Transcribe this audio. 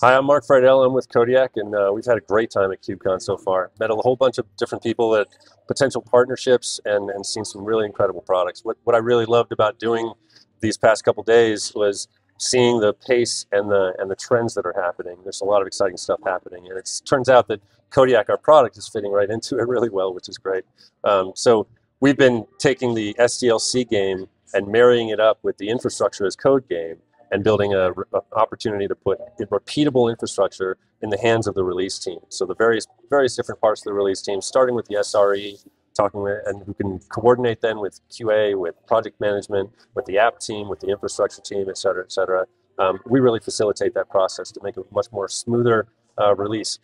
Hi, I'm Mark Freydl. I'm with Codiac, and uh, we've had a great time at KubeCon so far. Met a whole bunch of different people at potential partnerships and, and seen some really incredible products. What, what I really loved about doing these past couple days was seeing the pace and the and the trends that are happening. There's a lot of exciting stuff happening, and it turns out that Codiac, our product, is fitting right into it really well, which is great. Um, so we've been taking the SDLC game and marrying it up with the infrastructure as code game and building a, an opportunity to put repeatable infrastructure in the hands of the release team. So the various various different parts of the release team, starting with the SRE, talking with, and who can coordinate then with QA, with project management, with the app team, with the infrastructure team, et cetera, et cetera. Um, we really facilitate that process to make a much more smoother uh, release.